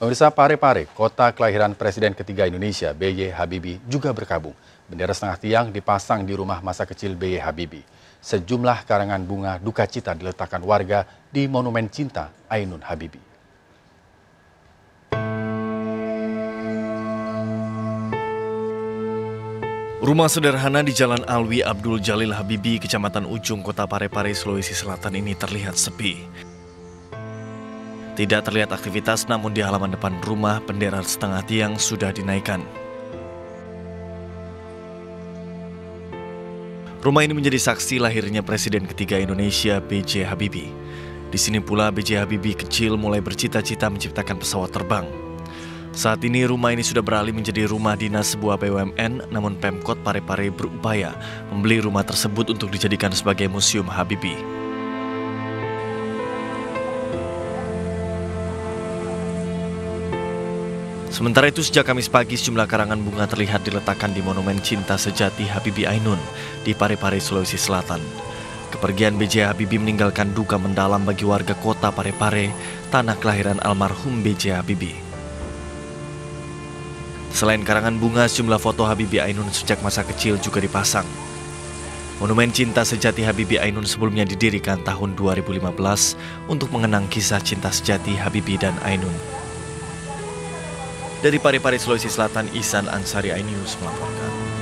Pemirsa Pare-Pare, kota kelahiran Presiden ketiga Indonesia, B.Y. Habibie, juga berkabung. Bendera setengah tiang dipasang di rumah masa kecil B.Y. Habibie. Sejumlah karangan bunga duka cita diletakkan warga di Monumen Cinta Ainun Habibie. Rumah sederhana di Jalan Alwi Abdul Jalil Habibie, Kecamatan Ujung, Kota Parepare, Sulawesi Selatan ini terlihat sepi. Tidak terlihat aktivitas, namun di halaman depan rumah bendera setengah tiang sudah dinaikkan. Rumah ini menjadi saksi lahirnya Presiden ketiga Indonesia, B.J. Habibie. Di sini pula B.J. Habibie kecil mulai bercita-cita menciptakan pesawat terbang. Saat ini rumah ini sudah beralih menjadi rumah dinas sebuah BUMN, namun Pemkot Parepare berupaya membeli rumah tersebut untuk dijadikan sebagai museum Habibie. Sementara itu sejak Kamis pagi sejumlah karangan bunga terlihat diletakkan di Monumen Cinta Sejati Habibie Ainun di Parepare, Sulawesi Selatan. Kepergian B.J. Habibie meninggalkan duka mendalam bagi warga kota Parepare, tanah kelahiran almarhum B.J. Habibie. Selain karangan bunga, sejumlah foto Habibie Ainun sejak masa kecil juga dipasang. Monumen Cinta Sejati Habibie Ainun sebelumnya didirikan tahun 2015 untuk mengenang kisah cinta sejati Habibie dan Ainun. Dari Parepare, Sulawesi Selatan, Isan Ansari Ainius melaporkan.